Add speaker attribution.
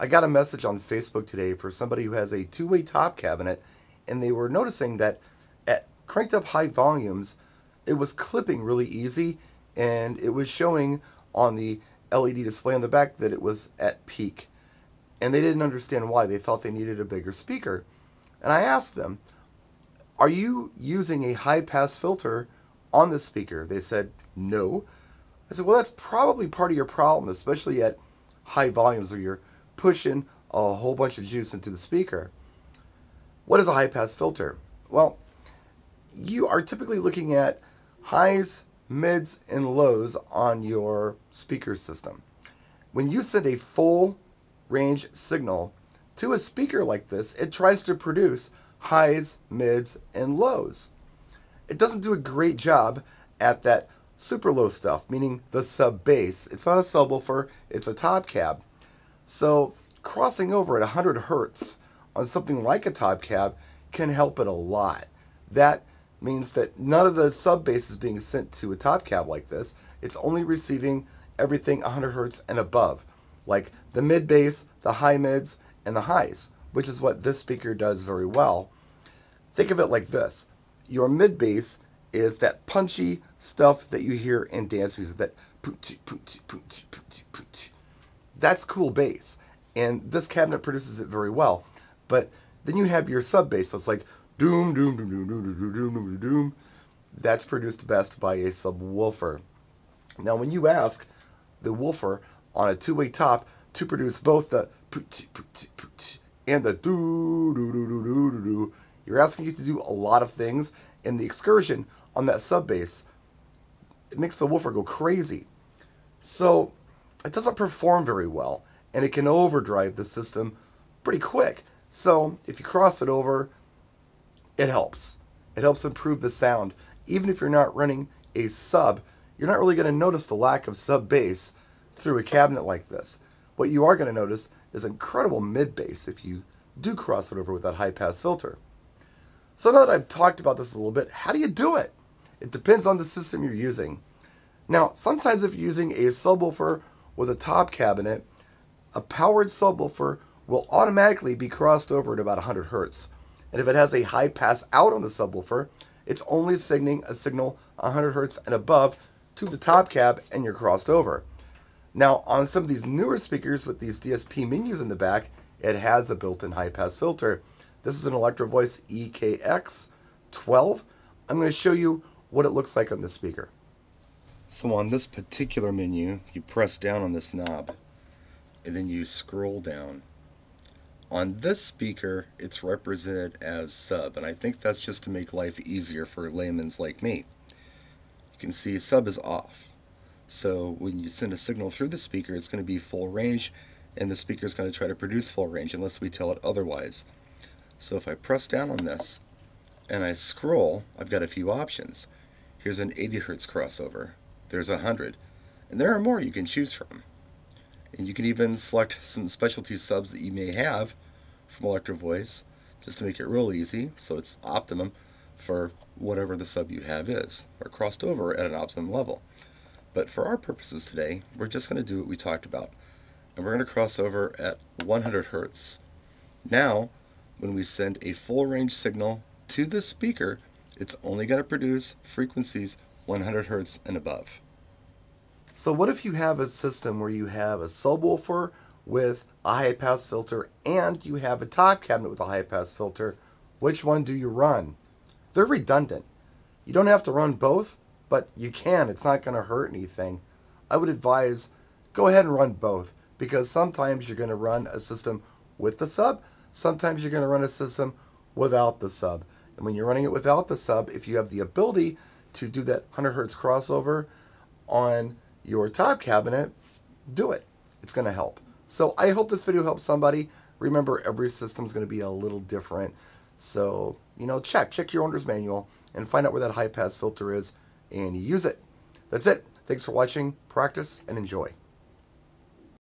Speaker 1: I got a message on Facebook today for somebody who has a two-way top cabinet, and they were noticing that at cranked up high volumes, it was clipping really easy, and it was showing on the LED display on the back that it was at peak. And they didn't understand why. They thought they needed a bigger speaker. And I asked them, are you using a high pass filter on the speaker? They said, no. I said, well, that's probably part of your problem, especially at high volumes where you're pushing a whole bunch of juice into the speaker. What is a high pass filter? Well, you are typically looking at highs, mids, and lows on your speaker system. When you send a full range signal to a speaker like this, it tries to produce highs, mids, and lows. It doesn't do a great job at that super low stuff, meaning the sub bass. It's not a subwoofer, it's a top cab. So crossing over at 100 hertz on something like a top cab can help it a lot. That means that none of the sub bass is being sent to a top cab like this. It's only receiving everything 100 hertz and above, like the mid bass, the high mids, and the highs, which is what this speaker does very well. Think of it like this. Your mid bass is that punchy stuff that you hear in dance music, that that's cool bass. And this cabinet produces it very well. But then you have your sub bass that's like doom, doom, doom, doom, doom, doom, doom, doom, doom. That's produced best by a subwoofer. Now, when you ask the woofer on a two-way top to produce both the and the doo doo doo doo doo doo doo, you're asking it to do a lot of things, and the excursion on that sub bass it makes the woofer go crazy. So it doesn't perform very well, and it can overdrive the system pretty quick. So if you cross it over, it helps. It helps improve the sound. Even if you're not running a sub, you're not really going to notice the lack of sub bass through a cabinet like this. What you are going to notice is incredible mid bass if you do cross it over with that high pass filter. So now that I've talked about this a little bit, how do you do it? It depends on the system you're using. Now, sometimes if you're using a subwoofer with a top cabinet, a powered subwoofer will automatically be crossed over at about 100 hertz. And if it has a high pass out on the subwoofer, it's only signaling a signal 100 hertz and above to the top cab and you're crossed over. Now, on some of these newer speakers with these DSP menus in the back, it has a built-in high pass filter. This is an Electro Voice EKX12. I'm going to show you what it looks like on this speaker. So on this particular menu, you press down on this knob and then you scroll down. On this speaker, it's represented as sub, and I think that's just to make life easier for laymen's like me. You can see sub is off. So when you send a signal through the speaker, it's going to be full range, and the speaker is going to try to produce full range unless we tell it otherwise. So if I press down on this and I scroll, I've got a few options. Here's an 80 Hertz crossover. There's a 100. And there are more you can choose from. And you can even select some specialty subs that you may have from Electro Voice just to make it real easy so it's optimum for whatever the sub you have is or crossed over at an optimum level. But for our purposes today, we're just going to do what we talked about. And we're going to cross over at 100 Hertz. Now, when we send a full range signal to the speaker, it's only going to produce frequencies 100 hertz and above. So what if you have a system where you have a subwoofer with a high pass filter and you have a top cabinet with a high pass filter? Which one do you run? They're redundant. You don't have to run both, but you can. It's not going to hurt anything. I would advise go ahead and run both because sometimes you're going to run a system with the sub, Sometimes you're going to run a system without the sub. And when you're running it without the sub, if you have the ability to do that 100 hertz crossover on your top cabinet, do it. It's going to help. So I hope this video helps somebody. Remember, every system is going to be a little different. So, you know, check. Check your owner's manual and find out where that high pass filter is and use it. That's it. Thanks for watching. Practice and enjoy.